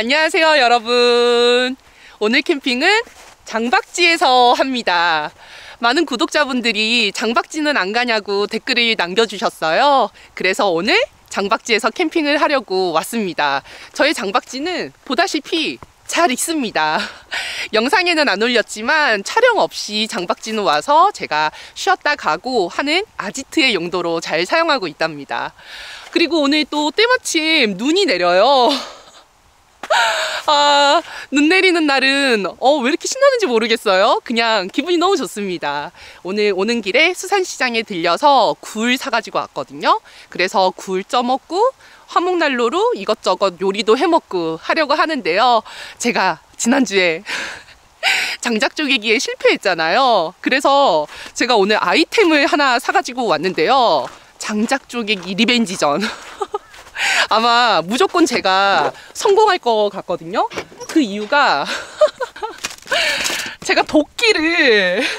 안녕하세요 여러분. 오늘 캠핑은 장박지에서 합니다. 많은 구독자분들이 장박지는 안 가냐고 댓글을 남겨주셨어요. 그래서 오늘 장박지에서 캠핑을 하려고 왔습니다. 저의 장박지는 보다시피 잘 있습니다. 영상에는 안 올렸지만 촬영 없이 장박지는 와서 제가 쉬었다 가고 하는 아지트의 용도로 잘 사용하고 있답니다. 그리고 오늘 또 때마침 눈이 내려요 아, 눈 내리는 날은 어, 왜 이렇게 신나는지 모르겠어요. 그냥 기분이 너무 좋습니다. 오늘 오는 길에 수산시장에 들려서 굴 사가지고 왔거든요. 그래서 굴 쪄먹고 화목난로로 이것저것 요리도 해먹고 하려고 하는데요. 제가 지난주에 장작 쪼개기에 실패했잖아요. 그래서 제가 오늘 아이템을 하나 사가지고 왔는데요. 장작 쪼개기 리벤지전. 아마 무조건 제가 성공할 것 같거든요. 그 이유가 제가 도끼를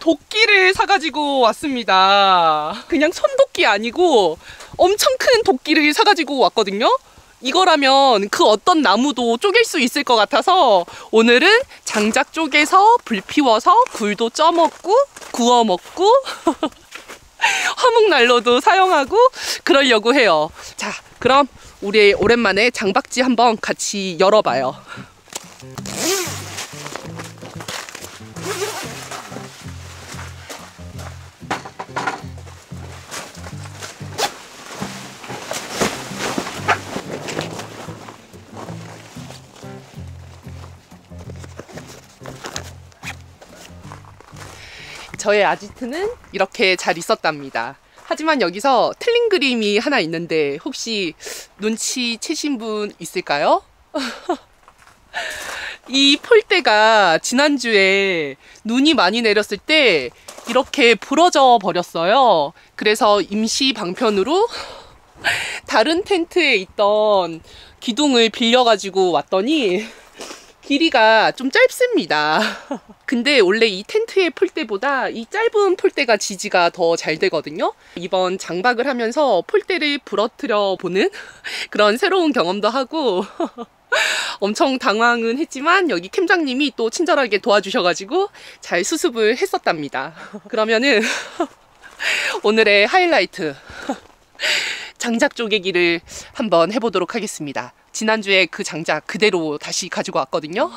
도끼를 사가지고 왔습니다. 그냥 손도끼 아니고 엄청 큰 도끼를 사가지고 왔거든요. 이거라면 그 어떤 나무도 쪼갤 수 있을 것 같아서 오늘은 장작 쪽에서 불 피워서 굴도 쪄먹고 구워 먹고 화목난로도 사용하고 그러려고 해요. 자, 그럼 우리 오랜만에 장박지 한번 같이 열어봐요. 저의 아지트는 이렇게 잘 있었답니다. 하지만 여기서 틀린 그림이 하나 있는데 혹시 눈치채신 분 있을까요? 이 폴대가 지난주에 눈이 많이 내렸을 때 이렇게 부러져 버렸어요. 그래서 임시 방편으로 다른 텐트에 있던 기둥을 빌려가지고 왔더니 길이가 좀 짧습니다. 근데 원래 이 텐트의 폴대보다 이 짧은 폴대가 지지가 더 잘 되거든요. 이번 장박을 하면서 폴대를 부러뜨려 보는 그런 새로운 경험도 하고 엄청 당황은 했지만 여기 캠장님이 또 친절하게 도와주셔가지고 잘 수습을 했었답니다. 그러면은 오늘의 하이라이트 장작 쪼개기를 한번 해보도록 하겠습니다. 지난주에 그 장작 그대로 다시 가지고 왔거든요.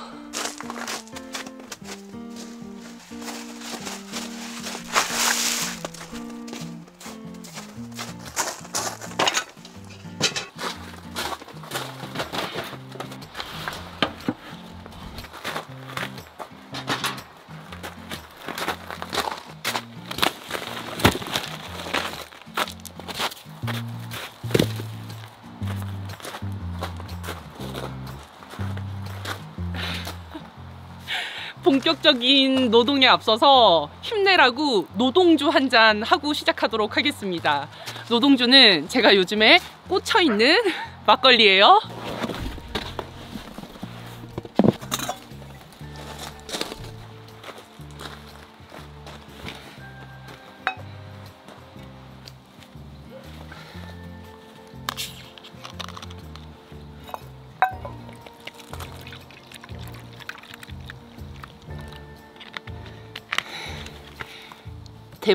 본격적인 노동에 앞서서 힘내라고 노동주 한 잔 하고 시작하도록 하겠습니다. 노동주는 제가 요즘에 꽂혀있는 막걸리예요.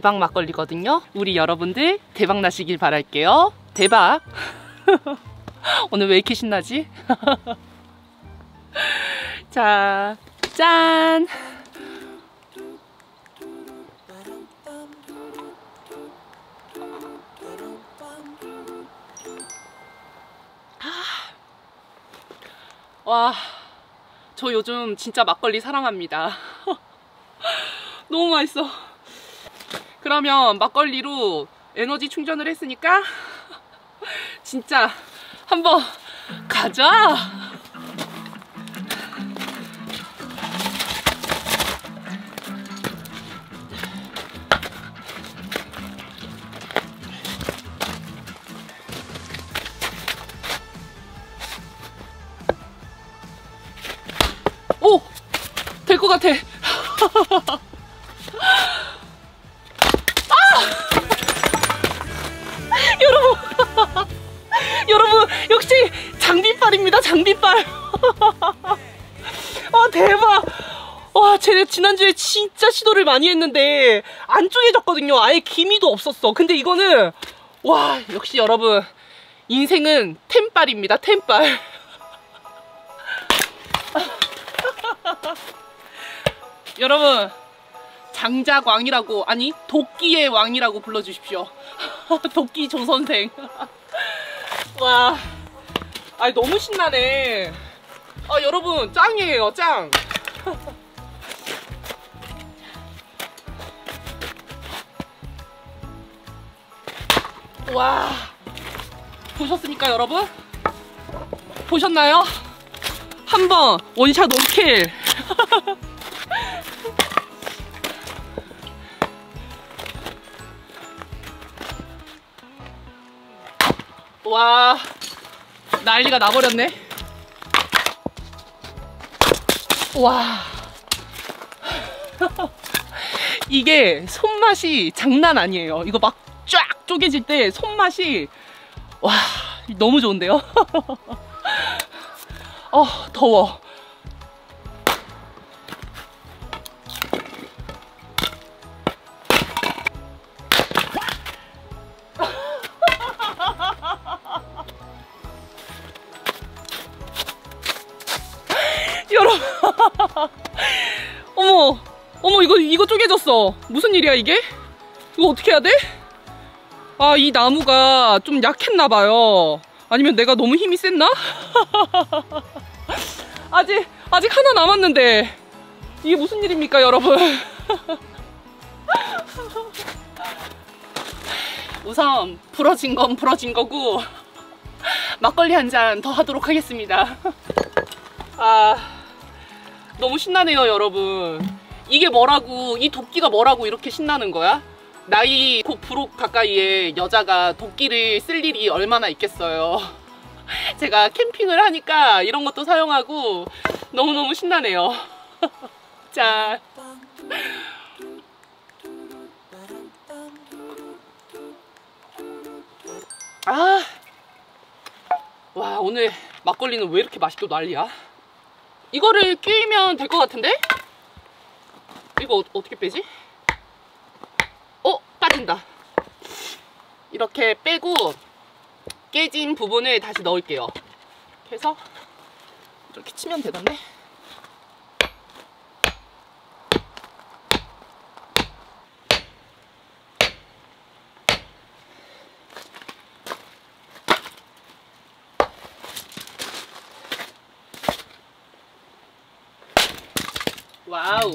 대박 막걸리거든요. 우리 여러분들 대박 나시길 바랄게요. 대박! 오늘 왜 이렇게 신나지? 자, 짠! 와, 저 요즘 진짜 막걸리 사랑합니다. 너무 맛있어. 그러면 막걸리로 에너지 충전을 했으니까 진짜 한번 가자. 오! 될 것 같아. 장비빨입니다 장비빨. 아 대박. 와 쟤네 지난주에 진짜 시도를 많이 했는데 안 쪼개졌거든요. 아예 기미도 없었어. 근데 이거는 와 역시 여러분 인생은 템빨입니다 템빨. 여러분 장작 왕이라고 아니 도끼의 왕이라고 불러주십시오. 도끼 조선생. 와 아니 너무 신나네. 아 여러분 짱이에요 짱. 와. 보셨습니까 여러분? 보셨나요? 한번 원샷 원킬. 와 난리가 나버렸네. 와. 이게 손맛이 장난 아니에요. 이거 막 쫙 쪼개질 때 손맛이 와 너무 좋은데요? 어 더워 쪼개졌어 무슨 일이야 이게? 이거 어떻게 해야 돼? 아 이 나무가 좀 약했나 봐요. 아니면 내가 너무 힘이 셌나? 아직 아직 하나 남았는데. 이게 무슨 일입니까 여러분? 우선 부러진 건 부러진 거고 막걸리 한 잔 더 하도록 하겠습니다. 아 너무 신나네요 여러분 이게 뭐라고 이 도끼가 뭐라고 이렇게 신나는 거야? 나이 곧 부록 가까이에 여자가 도끼를 쓸 일이 얼마나 있겠어요 제가 캠핑을 하니까 이런 것도 사용하고 너무너무 신나네요 자 아, 와 오늘 막걸리는 왜 이렇게 맛있고 난리야? 이거를 끼면 될 것 같은데? 이거 어, 어떻게 빼지? 어 빠진다. 이렇게 빼고 깨진 부분을 다시 넣을게요. 이렇게 해서 이렇게 치면 되던데? 와우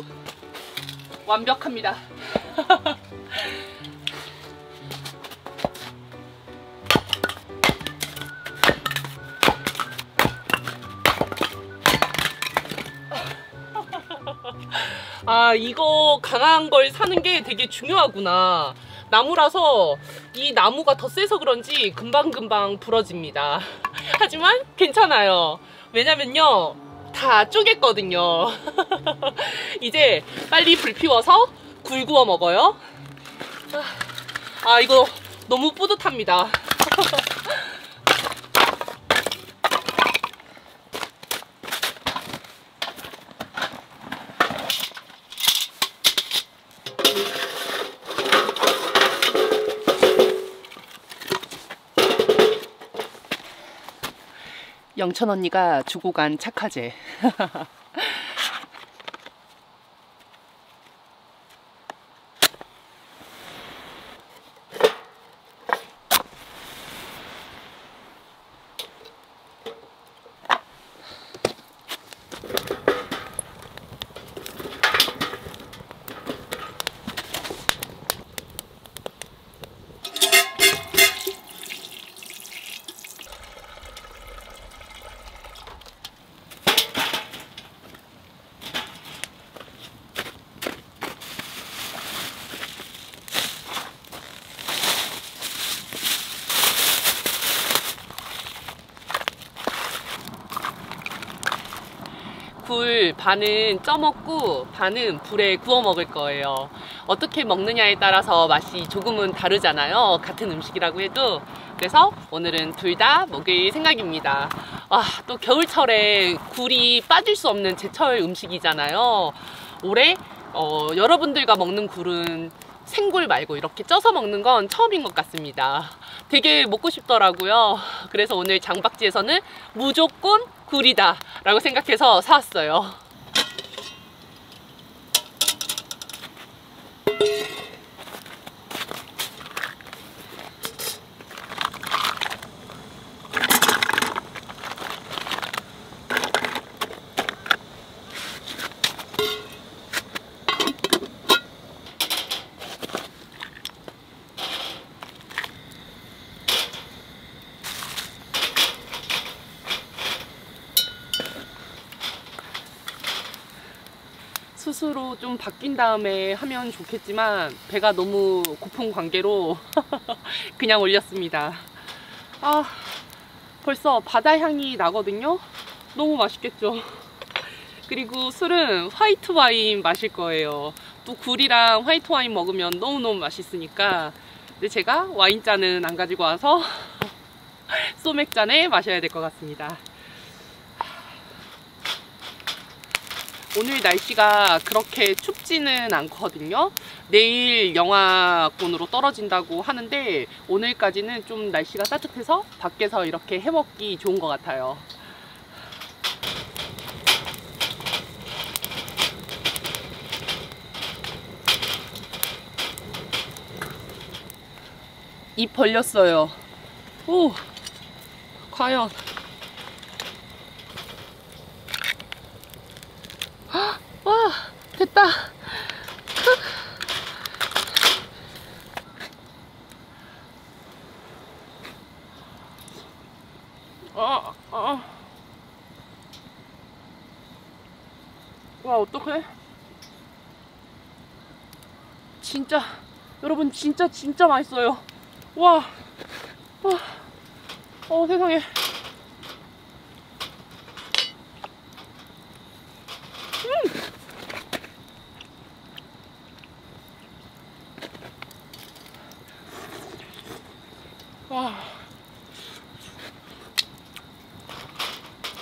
완벽합니다. 아 이거 강한 걸 사는 게 되게 중요하구나. 나무라서 이 나무가 더 세서 그런지 금방금방 부러집니다. 하지만 괜찮아요. 왜냐면요 다 쪼갰거든요 이제 빨리 불 피워서 굴 구워 먹어요 아 이거 너무 뿌듯합니다 영천 언니가 주고 간 착화제. 굴을 반은 쪄먹고 반은 불에 구워 먹을 거예요. 어떻게 먹느냐에 따라서 맛이 조금은 다르잖아요. 같은 음식이라고 해도. 그래서 오늘은 둘 다 먹을 생각입니다. 아, 또 겨울철에 굴이 빠질 수 없는 제철 음식이잖아요. 올해 어, 여러분들과 먹는 굴은 생굴 말고 이렇게 쪄서 먹는 건 처음인 것 같습니다. 되게 먹고 싶더라고요. 그래서 오늘 장박지에서는 무조건 굴이다 라고 생각해서 사왔어요. 스스로 좀 바뀐 다음에 하면 좋겠지만 배가 너무 고픈 관계로 그냥 올렸습니다. 아 벌써 바다 향이 나거든요. 너무 맛있겠죠. 그리고 술은 화이트 와인 마실 거예요. 또 굴이랑 화이트 와인 먹으면 너무너무 맛있으니까 근데 제가 와인잔은 안 가지고 와서 소맥잔에 마셔야 될 것 같습니다. 오늘 날씨가 그렇게 춥지는 않거든요. 내일 영하권으로 떨어진다고 하는데 오늘까지는 좀 날씨가 따뜻해서 밖에서 이렇게 해먹기 좋은 것 같아요. 입 벌렸어요. 오, 과연. 와 됐다 아, 아. 와 어떡해 진짜 여러분 진짜 진짜 맛있어요 와, 와. 어 세상에 와.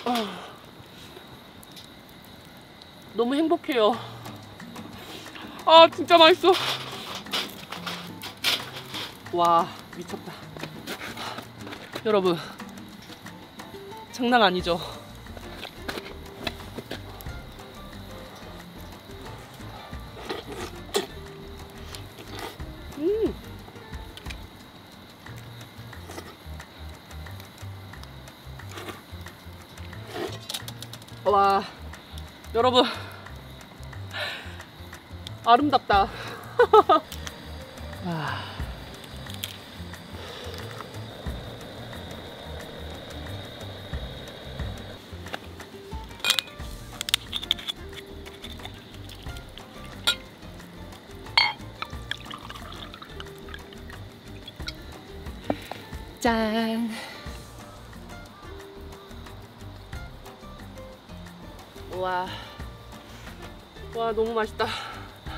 아. 행복해요. 아, 진짜 맛있어. 와, 미쳤다. 여러분, 장난 아니죠? 아름답다 와. 짠 와, 와 너무 맛있다.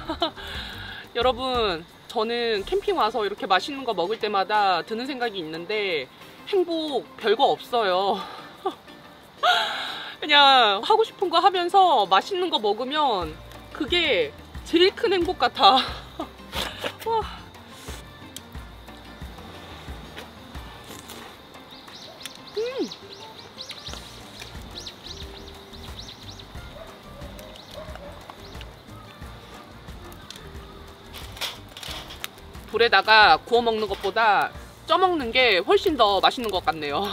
여러분, 저는 캠핑 와서 이렇게 맛있는 거 먹을 때마다 드는 생각이 있는데 행복 별거 없어요. 그냥 하고 싶은 거 하면서 맛있는 거 먹으면 그게 제일 큰 행복 같아. 불에다가 구워 먹는 것보다 쪄 먹는 게 훨씬 더 맛있는 것 같네요.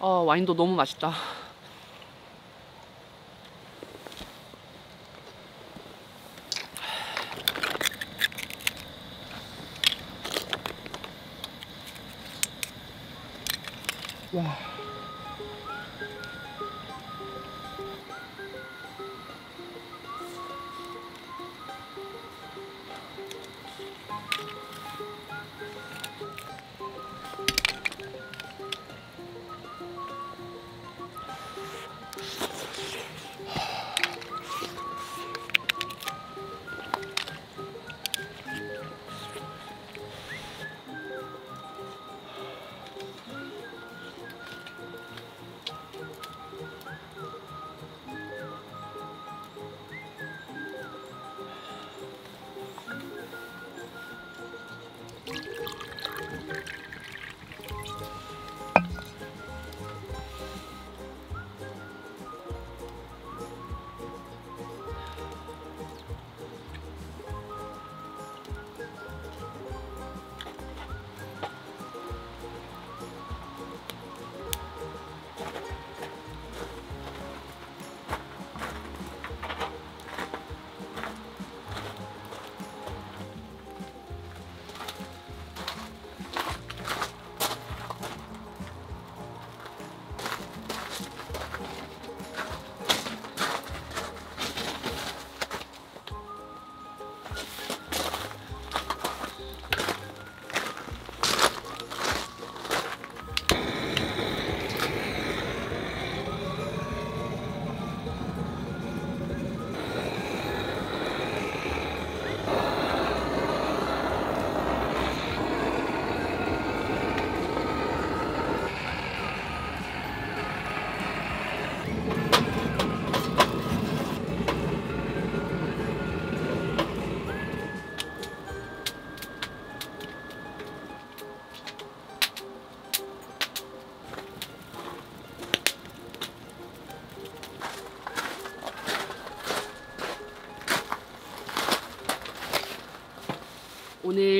아, 와인도 너무 맛있다.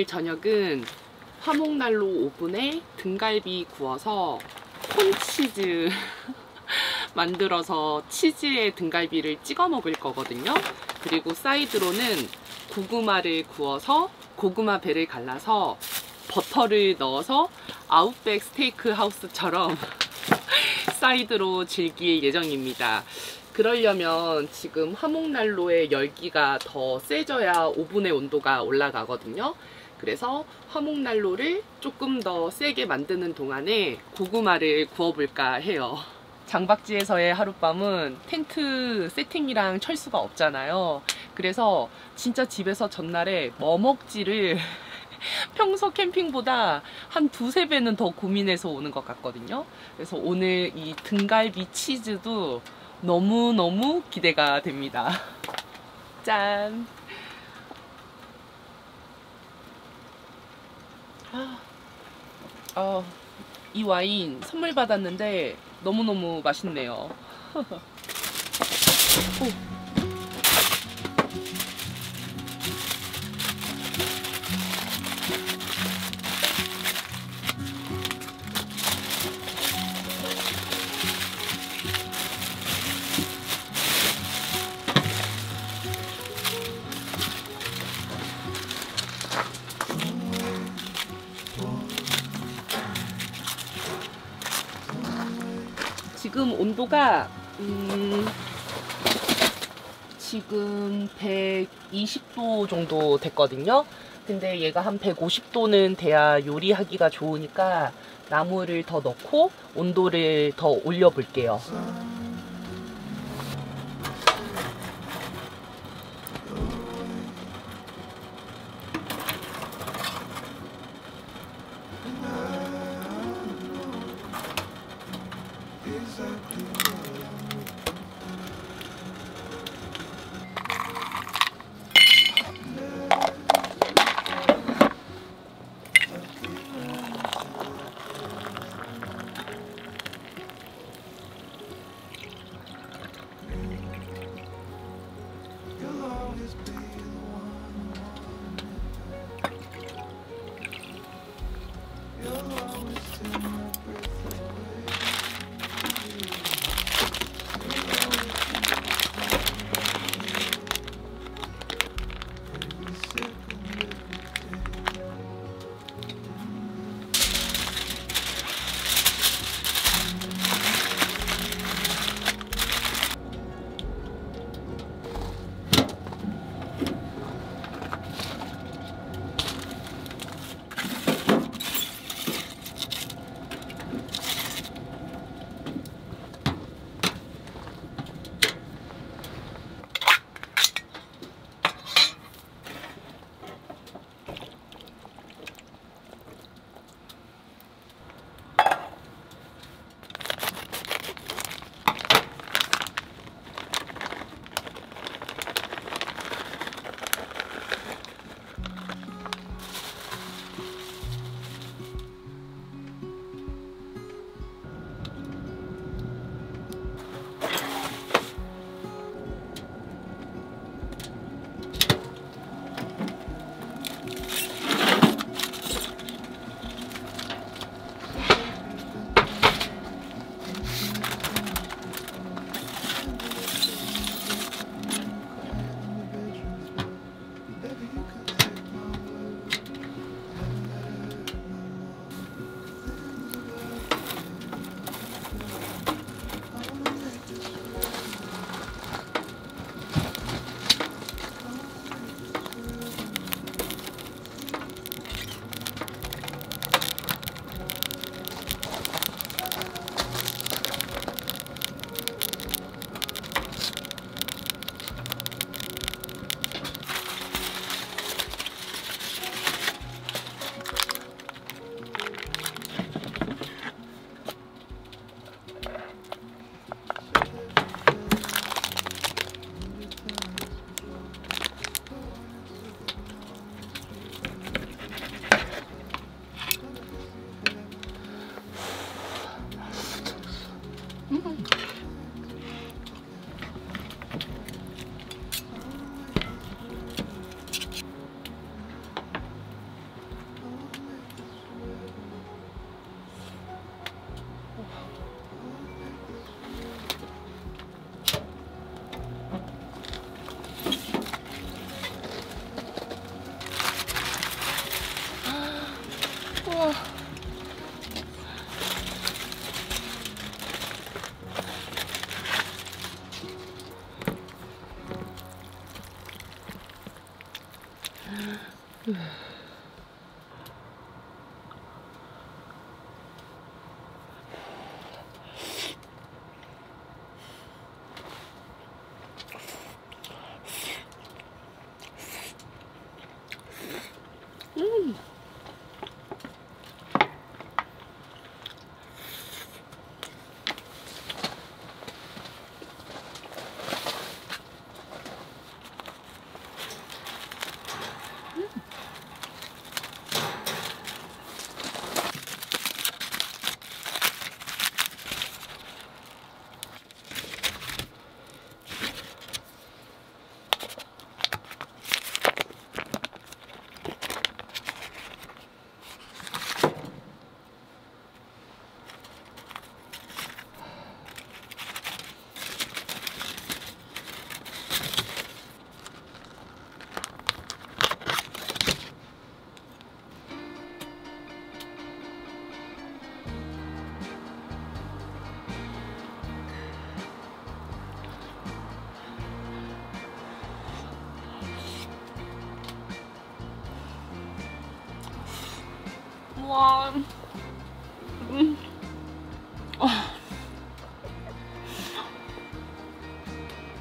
저녁은 화목난로 오븐에 등갈비 구워서 콘치즈 만들어서 치즈에 등갈비를 찍어 먹을 거거든요. 그리고 사이드로는 고구마를 구워서 고구마 배를 갈라서 버터를 넣어서 아웃백 스테이크 하우스처럼 사이드로 즐길 예정입니다. 그러려면 지금 화목난로의 열기가 더 세져야 오븐의 온도가 올라가거든요. 그래서 화목난로를 조금 더 세게 만드는 동안에 고구마를 구워볼까 해요. 장박지에서의 하룻밤은 텐트 세팅이랑 철수가 없잖아요. 그래서 진짜 집에서 전날에 뭐 먹지를 평소 캠핑보다 한 두세 배는 더 고민해서 오는 것 같거든요. 그래서 오늘 이 등갈비 치즈도 너무너무 기대가 됩니다. 짠! 아, 어, 이 와인 선물 받았는데 너무너무 맛있네요. 오. 키로가 음, 지금 120도 정도 됐거든요. 근데 얘가 한 150도는 돼야 요리하기가 좋으니까 나무를 더 넣고 온도를 더 올려 볼게요.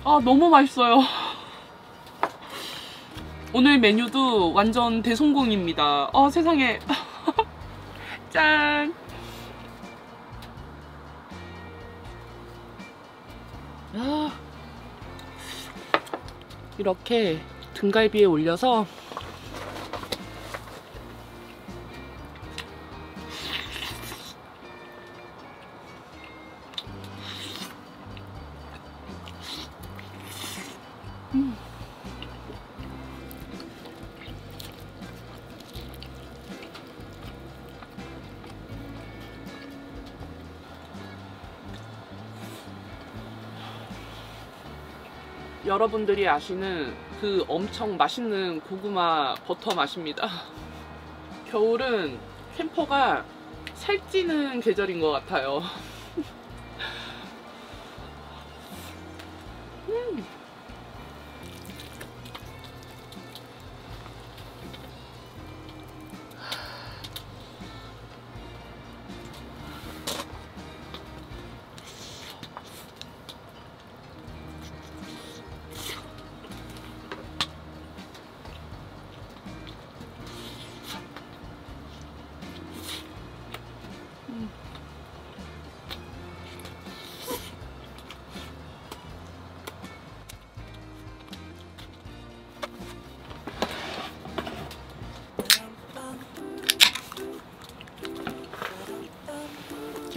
아, 너무 맛있어요. 오늘 메뉴도 완전 대성공입니다. 아, 세상에. 짠. 아. 이렇게 등갈비에 올려서 여러분들이 아시는 그 엄청 맛있는 고구마 버터 맛입니다. 겨울은 캠퍼가 살찌는 계절인 것 같아요.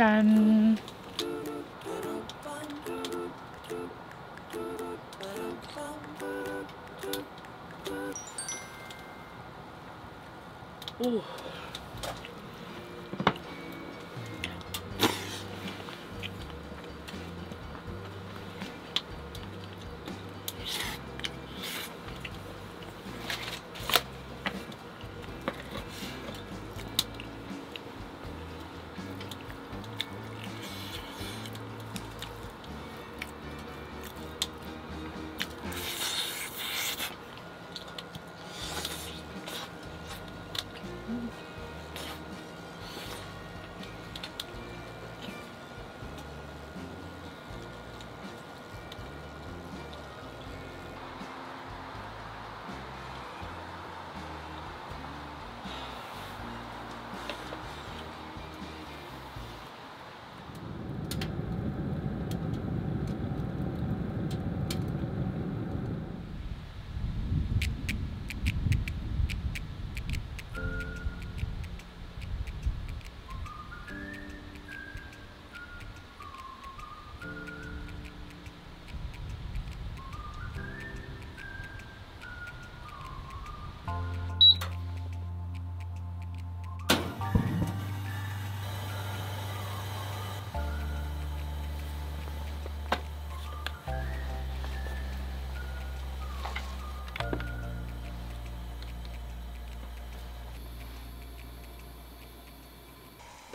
짠.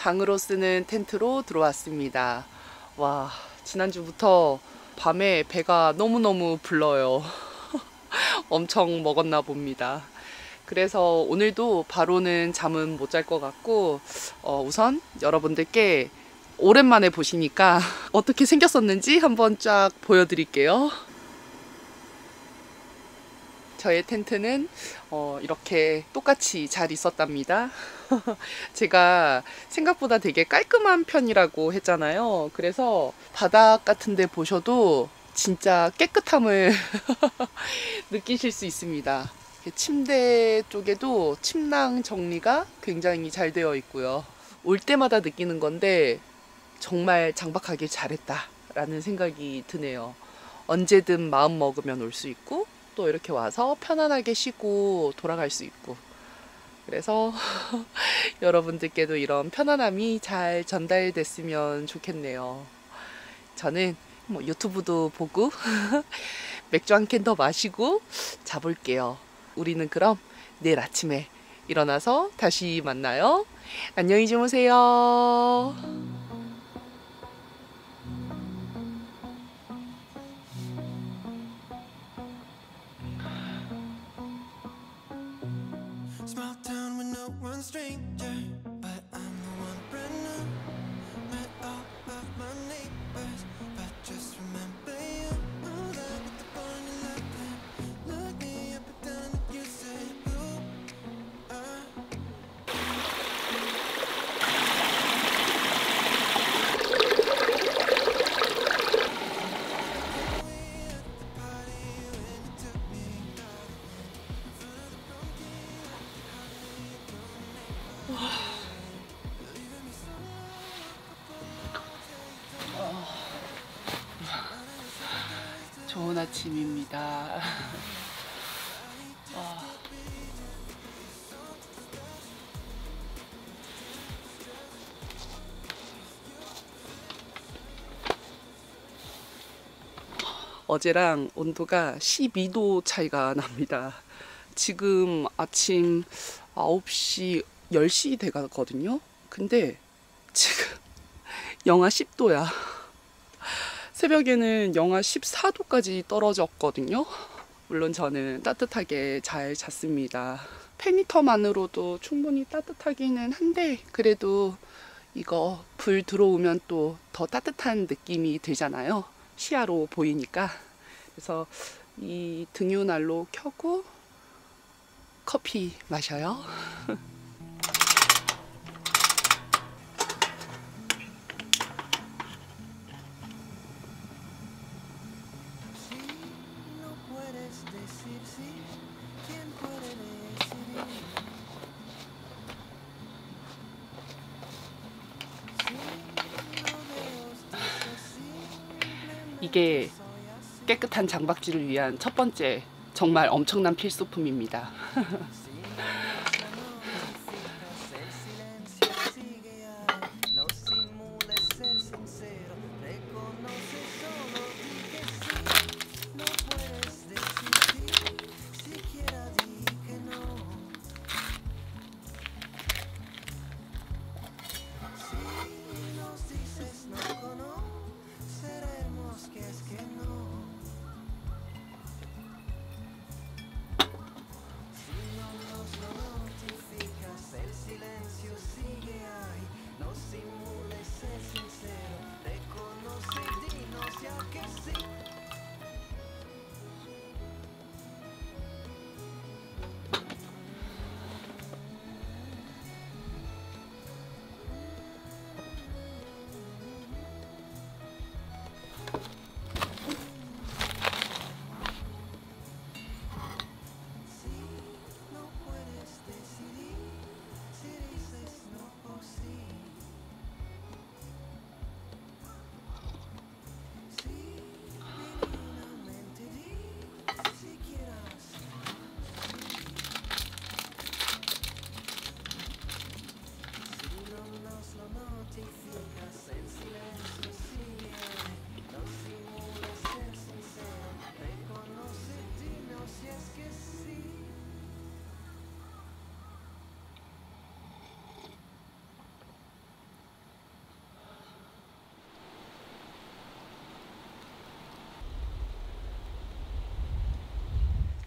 방으로 쓰는 텐트로 들어왔습니다. 와, 지난주부터 밤에 배가 너무너무 불러요. 엄청 먹었나 봅니다. 그래서 오늘도 바로는 잠은 못 잘 것 같고 어, 우선 여러분들께 오랜만에 보시니까 어떻게 생겼었는지 한번 쫙 보여드릴게요. 저의 텐트는 어, 이렇게 똑같이 잘 있었답니다. 제가 생각보다 되게 깔끔한 편이라고 했잖아요. 그래서 바닥 같은 데 보셔도 진짜 깨끗함을 느끼실 수 있습니다. 침대 쪽에도 침낭 정리가 굉장히 잘 되어 있고요. 올 때마다 느끼는 건데 정말 장박하길 잘했다라는 생각이 드네요. 언제든 마음 먹으면 올 수 있고 또 이렇게 와서 편안하게 쉬고 돌아갈 수 있고 그래서 여러분들께도 이런 편안함이 잘 전달됐으면 좋겠네요. 저는 뭐 유튜브도 보고 맥주 한 캔 더 마시고 자볼게요. 우리는 그럼 내일 아침에 일어나서 다시 만나요. 안녕히 주무세요. one string 어제랑 온도가 12도 차이가 납니다. 지금 아침 9시, 10시 돼 가거든요. 근데 지금 영하 10도야. 새벽에는 영하 14도까지 떨어졌거든요. 물론 저는 따뜻하게 잘 잤습니다. 페니터만으로도 충분히 따뜻하기는 한데 그래도 이거 불 들어오면 또 더 따뜻한 느낌이 들잖아요. 시야로 보이니까. 그래서 이 등유난로 켜고 커피 마셔요. 이게 깨끗한 장박지를 위한 첫 번째 정말 엄청난 필수품입니다.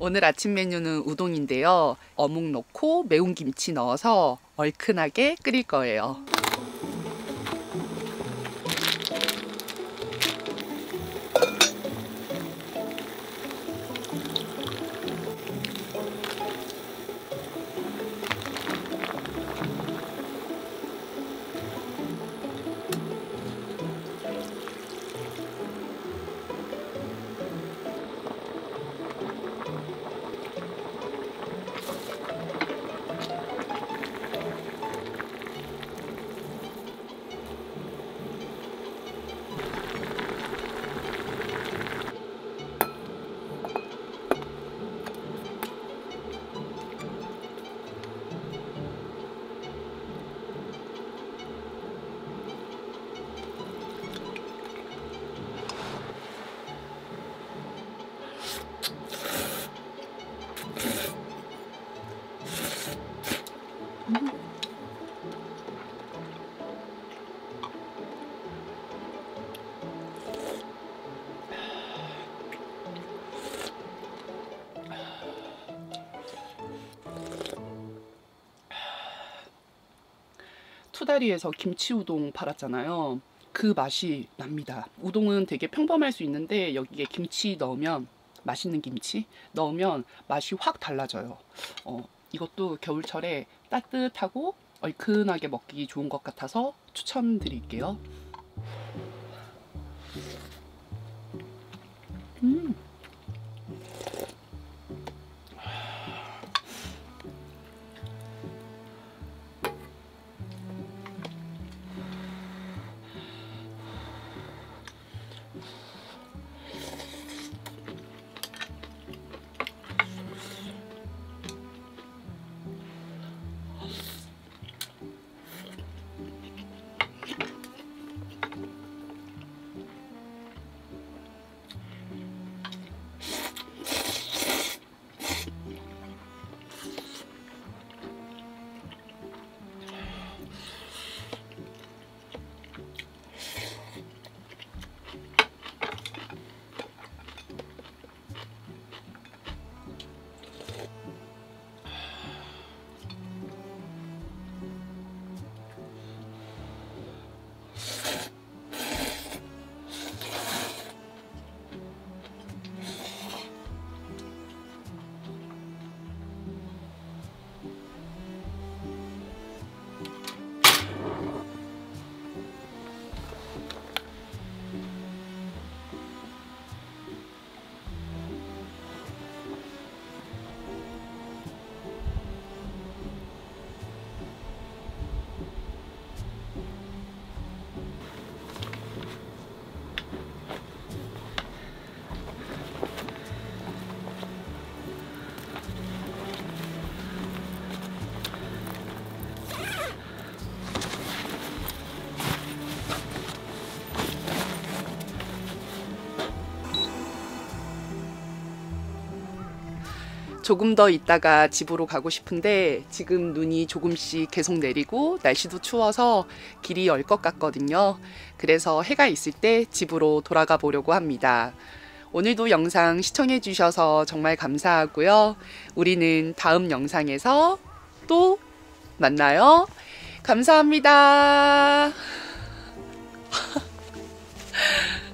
오늘 아침 메뉴는 우동인데요. 어묵 넣고 매운 김치 넣어서 얼큰하게 끓일 거예요. 투다리에서 김치 우동 팔았잖아요. 그 맛이 납니다. 우동은 되게 평범할 수 있는데 여기에 김치 넣으면 맛있는 김치 넣으면 맛이 확 달라져요. 어, 이것도 겨울철에 따뜻하고 얼큰하게 먹기 좋은 것 같아서 추천드릴게요. 조금 더 있다가 집으로 가고 싶은데 지금 눈이 조금씩 계속 내리고 날씨도 추워서 길이 열 것 같거든요. 그래서 해가 있을 때 집으로 돌아가 보려고 합니다. 오늘도 영상 시청해 주셔서 정말 감사하고요. 우리는 다음 영상에서 또 만나요. 감사합니다.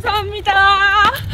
감사합니다.